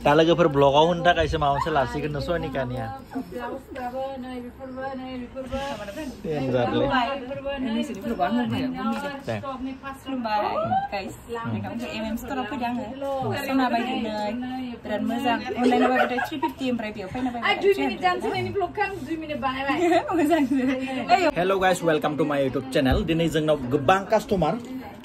talaga per blog ako hunda kaysa maon sa kan. ka naso ni kanya hello guys welcome to my youtube channel dinay jeng na gebang customer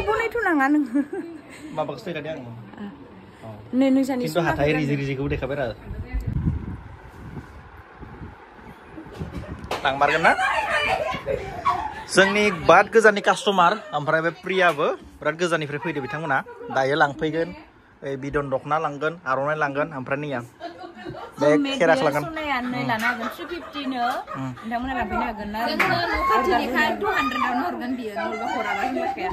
kubun itu nangan. Mbak bagus tuh kadang. Nih nih sani. hati hatai rizik riz kubu deh kamera. Tang mar Seni Seng bad ke customer, ampera be pria be, bad free free di bintang mana, daya lang kan? eh, bidon dokna langgan, arunan langgan, ampera nih बे खेराखौ लागोन सोलायानै लानो हागोन 250 नो नोंथांमोना लाफैनो हागोन ना जोङो न' खाथिनिखा 200 आवनो हरगोन बियो नङाबा हराबा होनखाया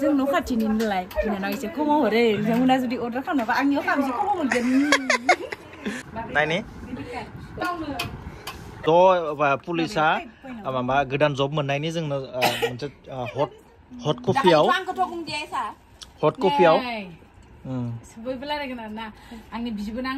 जों न' खाथिनि नालाय बिनानाव एसे खमाव हरो नोंथांमोना जुदि अर्डार खालामोबा आंनियाव खामसे खमाव मोनगोन नायनि ज' पुलिसा माबा गोदान जब मोननायनि जोंनो मोनसे हट हट कफियाव हट कफियाव मा मा लाखो जोंना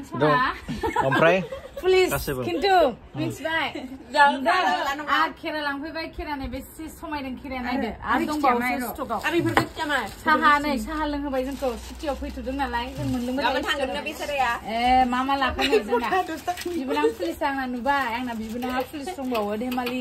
बिबुनां पुलिस आंना नुबाय आंना बिबुनाङा पुलिस दंबावो धेमालि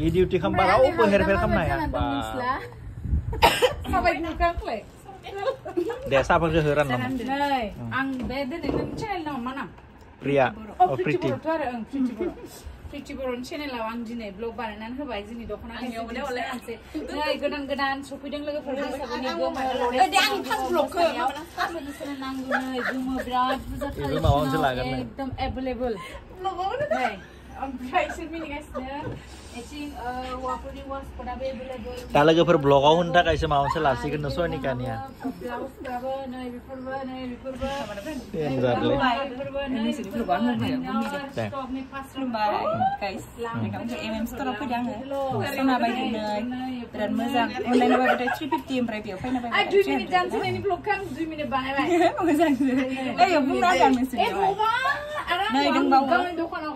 I duty kham ba rao pa her her kham na ya ba. Sa bai nu kan kle. De sa pa ge heran nam. Nei, ang be de de de channel na mana. Priya. Oh pretty. Pretty boro ang pretty boro. Pretty boro channel la ang jine blog ba nan ha bai jini dokona. Ang yo ole ole anse. Nei gadan gadan so pi dang lage phone sa ni go ma lo. De ang phas blog ko. Ha ma ni sana nang nei jumo brad. Ye ma on se la gan nei. Ekdam available. Blog ba nei. Kalau per blog aku hendak kayak semau selasi kan nusu ini kan ya.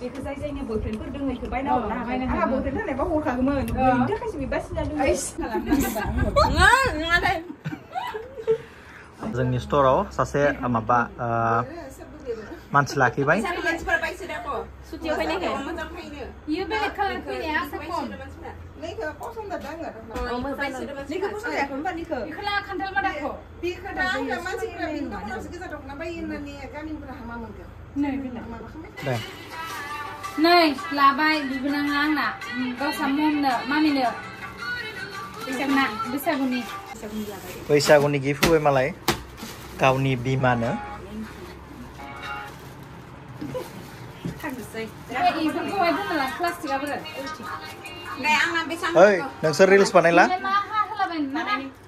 बेखौ जाय जायनि बयफ्रेन्डफोर दोङो बेखौ बायना हरनो हागोन आंहा बयफ्रेन्ड थानायबा हरखागौमोन बेनि थाखायसो बे बासिना दोङो जोंनि स्टराव सासे माबा मानसि लाखिबाय मानसिफोरा गामिनिफ्रा हामा मोनगोन Nay, labai libunang lang na. Kau samom na, mami na. Bisa na, bisa guni. Bisa guni gifu we malay. Kau ni bima na. Hei, nang serius panai lah.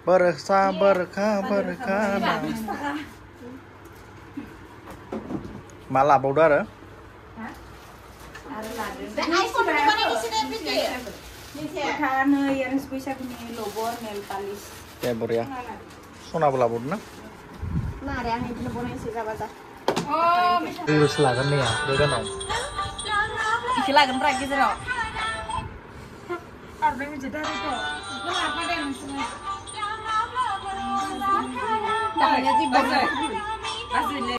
Bersabar, berkabar. Malah, darah. आरो लादो बे आइफन बानायनायनि सिनायबो दे फोथा नै इयारिंस बैसागुनि लबर nail polish दे बरिया सनाबो लाबोदों ना नारे आं इदिनो बनायसै जाबा जा अ मिस लागोन नेया बे गानाव इखो लागोन ब्रा गेजेराव आरो बे मिथि दारिखौ इखौ लाफादो नोंसोरो दानिया जिबो गासै